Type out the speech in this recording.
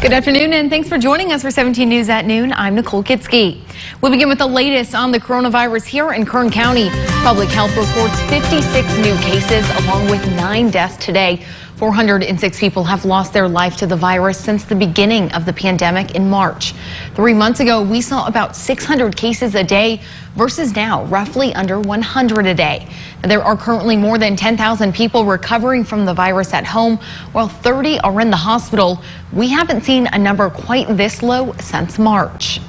Good afternoon, and thanks for joining us for 17 News at noon. I'm Nicole Kitsky. We begin with the latest on the coronavirus here in Kern County. Public Health reports 56 new cases, along with nine deaths today. 406 people have lost their life to the virus since the beginning of the pandemic in March. Three months ago, we saw about 600 cases a day versus now roughly under 100 a day. There are currently more than 10,000 people recovering from the virus at home, while 30 are in the hospital. We haven't seen a number quite this low since March.